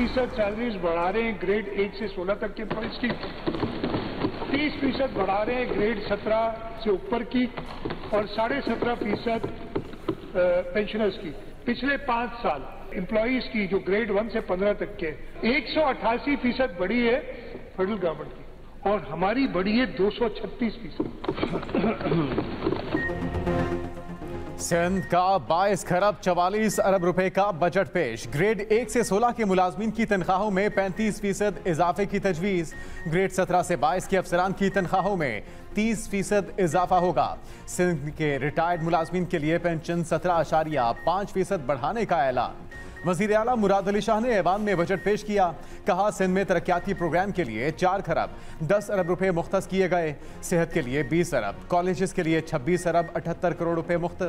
फ़ीसद salaries बढ़ा रहे हैं ग्रेड एक से सोलह तक के एम्प्लॉइज की। तीस फ़ीसद बढ़ा रहे हैं ग्रेड सत्रह से ऊपर की और साढ़े सत्रह फ़ीसद पेंशनर्स की। पिछले पाँच साल एम्प्लॉयज़ की जो ग्रेड वन से पंद्रह तक के, एक सौ अट्ठासी फ़ीसद बढ़ी है फेडरल गवर्नमेंट की और हमारी बढ़ी है दो सौ छत्तीस फ़ीसद। सिंध का 22 खरब 44 अरब रुपए का बजट पेश। ग्रेड एक से 16 के मुलाजमीन की तनख्वाहों में 35 फ़ीसद इजाफे की तजवीज़। ग्रेड 17 से 22 के अफसरान की तनख्वाहों में 30 फ़ीसद इजाफा होगा। सिंध के रिटायर्ड मुलाजमीन के लिए पेंशन सत्रह आशारिया पाँच फ़ीसद बढ़ाने का ऐलान। वज़ीर अला मुराद अली शाह ने ऐवान में बजट पेश किया। कहा, सिंध में तरक्याती प्रोग्राम के लिए चार खरब, दस अरब रुपये मुख्त किए गए। सेहत के लिए बीस अरब कॉलेज के लिए छब्बीस अरब, अठहत्तर करोड़ रुपये मुख्त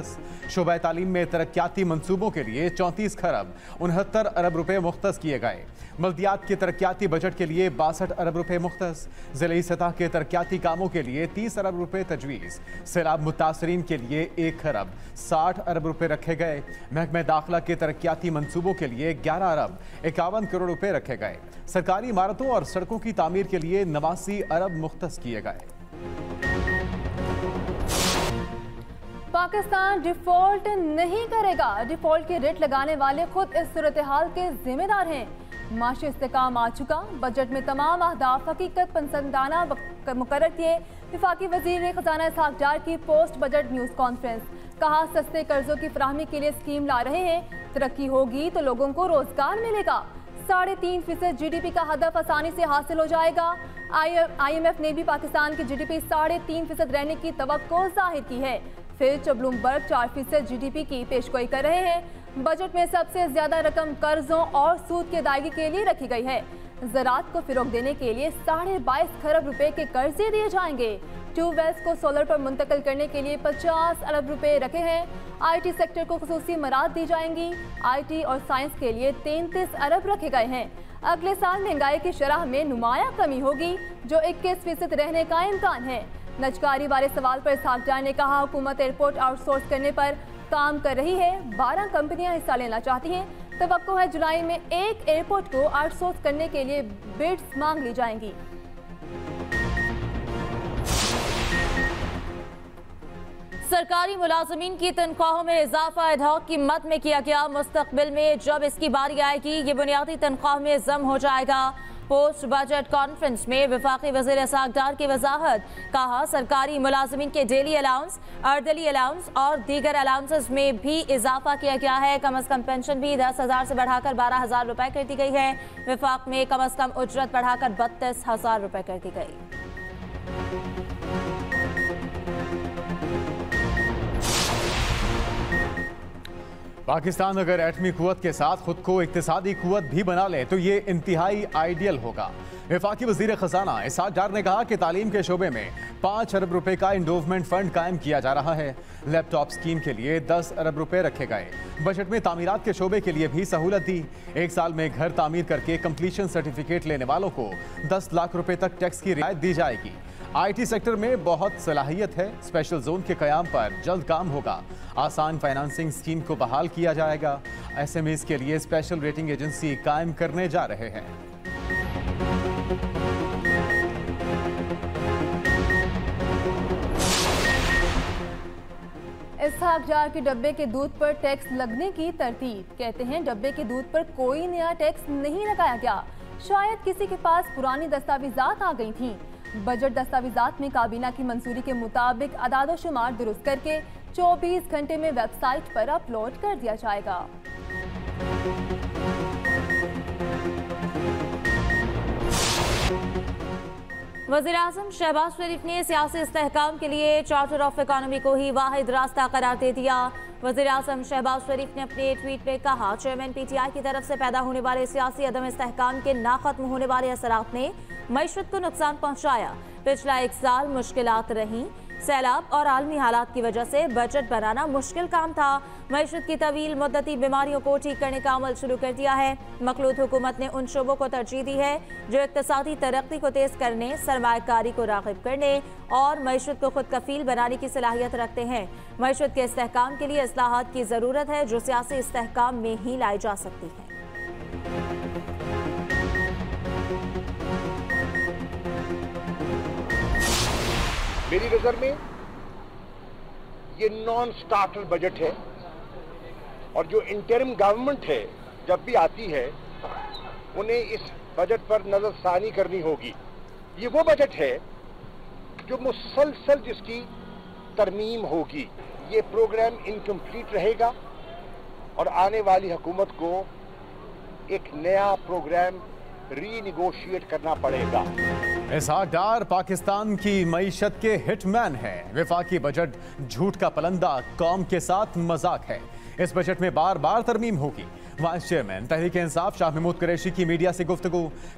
शुबा तालीम में तरक्याती मनसूबों के लिए चौंतीस खरब, उनहत्तर अरब रुपये मुख्त किए गए। बल्दियात के तरक्याती बजट के लिए बासठ अरब रुपये मुख्त ज़िले सतह के तरक्याती कामों के लिए तीस अरब रुपये तजवीज़। सैलाब मुतासरीन के लिए एक खरब, साठ अरब रुपये रखे गए। महकमे दाखिला के तरक्याती मनसूबों के लिए ग्यारह अरब, इक्यावन करोड़ रुपए रखे गए। सरकारी इमारतों और सड़कों की तामीर के लिए नवासी अरब मुख्त किए गए। पाकिस्तान डिफ़ॉल्ट नहीं करेगा। डिफ़ॉल्ट की रेट लगाने वाले खुद इस सूरत हाल के जिम्मेदार हैं। माशी इस्तेकाम आ चुका। बजट में तमाम अहदाफ हकीकत पसंदाना मुकर किए। विफाकी वज़ीर खजाना इसहाक डार की पोस्ट बजट न्यूज़ कॉन्फ्रेंस। कहा, सस्ते कर्जों की फ्राहमी के लिए स्कीम ला रहे हैं। तरक्की होगी तो लोगों को रोज़गार मिलेगा। साढ़े तीन फ़ीसद जी डी पी का हदफ आसानी से हासिल हो जाएगा। आई एम एफ़ ने भी पाकिस्तान की जी डी पी साढ़े तीन फ़ीसद रहने की तो ज़ाहिर की है। फिर ब्लूमबर्ग चार फ़ीसद जी डी पी की पेशगोई कर रहे हैं। बजट में सबसे ज़्यादा रकम कर्जों और सूद की अदायगी के लिए रखी गई है। ज़रात को फिरोग देने के लिए साढ़े बाईस खरब रुपए के कर्जे दिए जाएँगे। ट्यूबवेल्स को सोलर पर मुंतकिल करने के लिए 50 अरब रुपए रखे हैं। आईटी सेक्टर को खसूसी मराद दी जाएँगी। आईटी और साइंस के लिए 33 अरब रखे गए हैं। अगले साल महँगाई की शरह में नुमाया कमी होगी, जो 21 फ़ीसद रहने का इम्कान है। नजकारी वाले सवाल पर साहब ने कहा, हुकूमत एयरपोर्ट आउटसोर्स करने पर काम कर रही है। बारह कंपनियाँ हिस्सा लेना चाहती हैं। तो है जुलाई में एक एयरपोर्ट को आउटसोर्स करने के लिए बिड्स मांग ली जाएँगी। सरकारी मुलाजमीन की तनख्वाहों में इजाफा एडहॉक की मत में किया गया मुस्तबिल में जब इसकी बारी आएगी, ये बुनियादी तनख्वाह में जम हो जाएगा। पोस्ट बजट कॉन्फ्रेंस में विफाकी वज़ीर सागडार की वजाहत, कहा सरकारी मुलाजमीन के डेली अलाउंस, अर्दली अलाउंस और दीगर अलाउंसेस में भी इजाफा किया गया है। कम अज कम पेंशन भी दस हज़ार से बढ़ाकर बारह हज़ार रुपए कर दी गई है। विफाक में कम अज कम उजरत बढ़ाकर बत्तीस हज़ार रुपए कर दी गई। पाकिस्तान अगर एटमी कुत के साथ खुद को इकतदी कुत भी बना ले तो ये इंतहाई आइडियल होगा। विफाकी वज़ीर खजाना इसाक डार ने कहा कि तालीम के शोबे में पाँच अरब रुपए का इंडोवमेंट फंड कायम किया जा रहा है। लैपटॉप स्कीम के लिए दस अरब रुपए रखे गए। बजट में तामीरात के शोबे के लिए भी सहूलत दी। एक साल में घर तामीर करके कम्प्लीशन सर्टिफिकेट लेने वालों को दस लाख रुपए तक टैक्स की रियायत दी जाएगी। आईटी सेक्टर में बहुत सलाहियत है। स्पेशल जोन के कयाम पर जल्द काम होगा। आसान फाइनेंसिंग स्कीम को बहाल किया जाएगा। एसएमईज के लिए स्पेशल रेटिंग एजेंसी कायम करने जा रहे हैं। इसहाक जार के डब्बे के दूध पर टैक्स लगने की तरतीब। कहते हैं, डब्बे के दूध पर कोई नया टैक्स नहीं लगाया गया। शायद किसी के पास पुरानी दस्तावेजात आ गई थीं। बजट दस्तावेजात में काबीना की मंजूरी के मुताबिक अदाद शुमार दुरुस्त करके 24 घंटे में वेबसाइट पर अपलोड कर दिया जाएगा। वज़ीर अजम शहबाज शरीफ ने सियासी इसकाम के लिए चार्टर ऑफ़ इकानमी को ही वाहिद रास्ता करार दे दिया। वज़ीर अजम शहबाज शरीफ ने अपने ट्वीट में कहा, चेयरमैन पी टी आई की तरफ़ से पैदा होने वाले सियासी अदम इसकाम के नाखत्म होने वाले असरात ने मीशत को नुकसान पहुँचाया। पिछला एक साल मुश्किल रही। सैलाब और आलमी हालात की वजह से बजट बनाना मुश्किल काम था। मीशत की तवील मुद्दती बीमारियों को ठीक करने का अमल शुरू कर दिया है। मखलूत हुकूमत ने उन शोबों को तरजीह दी है, जो इकतदी तरक्की को तेज करने सरमाकारी को रागब करने और मीशत को खुद कफील बनाने की सलाहियत रखते हैं। मीशत के इसकाम के लिए असलाहत की ज़रूरत है, जो सियासी इसकाम में ही लाई जा सकती है। मेरी नज़र में ये नॉन स्टार्टर बजट है और जो इंटरिम गवर्नमेंट है, जब भी आती है, उन्हें इस बजट पर नजरसानी करनी होगी। ये वो बजट है जो मुसलसल जिसकी तरमीम होगी। ये प्रोग्राम इनकम्प्लीट रहेगा और आने वाली हुकूमत को एक नया प्रोग्राम रीनिगोशिएट करना पड़ेगा। इसहाक डार पाकिस्तान की मीशत के हिटमैन है। विफाकी बजट झूठ का पलंदा कौम के साथ मज़ाक है। इस बजट में बार बार तरमीम होगी। वाइस चेयरमैन तहरीक इंसाफ शाह महमूद कुरैशी की मीडिया से गुफ्तु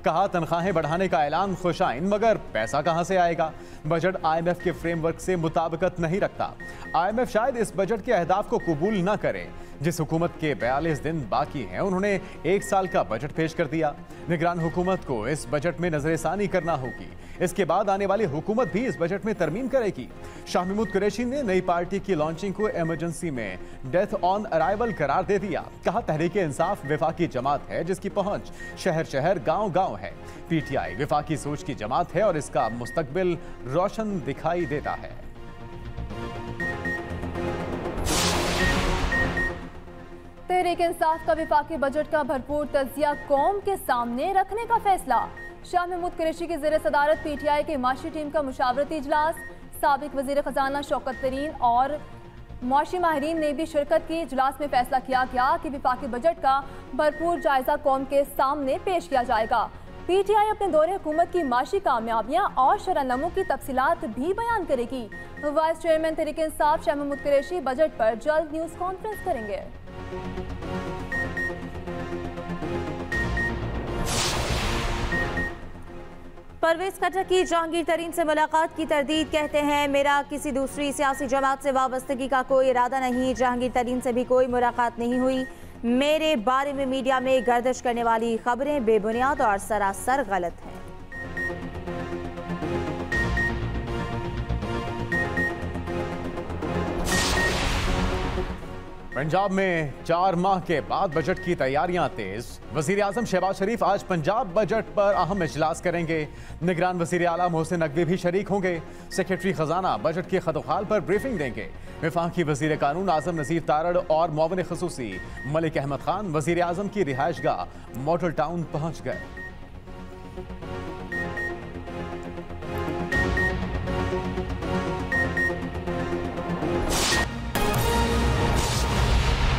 कहा, तनख्वाहें बढ़ाने का ऐलान खुशाइन मगर पैसा कहाँ से आएगा? बजट आईएमएफ के फ्रेमवर्क से मुताबकत नहीं रखता। आईएमएफ शायद इस बजट के अहदाफ को कबूल न करे। जिस हुकूमत के बयालीस दिन बाकी हैं, उन्होंने एक साल का बजट पेश कर दिया। निगरान हुकूमत को इस बजट में नजरसानी करना होगी। इसके बाद आने वाली हुकूमत भी इस बजट में तरमीम करेगी। शाह महमूद कुरैशी ने नई पार्टी की लॉन्चिंग को इमरजेंसी में डेथ ऑन अराइवल करार दे दिया। कहा, तहरीक इंसाफ विफाकी जमात है जिसकी पहुँच शहर शहर गाँव गाँव है। पीटीआई विफाकी सोच की जमात है और इसका मुस्तकबिल रोशन दिखाई देता है। तहरीक इंसाफ का विफाकी बजट का भरपूर तजिया कौम के सामने रखने का फैसला। शाह महमूद कुरैशी की जेर सदारत पीटीआई की माशी टीम का मुशावरती इजलास। सबक वज़ीर खजाना शौकत तरीन और मुआशी माहरीन ने भी शिरकत की। इजलास में फैसला किया गया कि विफाकी बजट का भरपूर जायजा कौम के सामने पेश किया जाएगा। पीटीआई अपने दौरे हुकूमत की माशी कामयाबियाँ और शरणमों की तफसीलात भी बयान करेगी। Vice chairman Tehreek Insaf Shah Mahmood Qureshi budget पर जल्द न्यूज़ कॉन्फ्रेंस करेंगे। परवेज खट्टर की जहांगीर तरीन से मुलाकात की तरदीद कहते हैं, मेरा किसी दूसरी सियासी जमात से वाबस्तगी का कोई इरादा नहीं, जहांगीर तरीन से भी कोई मुलाकात नहीं हुई। मेरे बारे में मीडिया में गर्दश करने वाली खबरें बेबुनियाद और सरासर गलत हैं। पंजाब में चार माह के बाद बजट की तैयारियाँ तेज। वज़ीर आज़म शहबाज शरीफ आज पंजाब बजट पर अहम इजलास करेंगे। निगरान वज़ीर अला मोहसिन नकवी भी शरीक होंगे। सेक्रेटरी खजाना बजट के खतखाल पर ब्रीफिंग देंगे। विफाकी वज़ीर कानून आज़म नजीर तारड़ और मोवन खसूसी मलिक अहमद खान वज़ीर आज़म की रिहाइश गाह मॉडल टाउन पहुँच गए।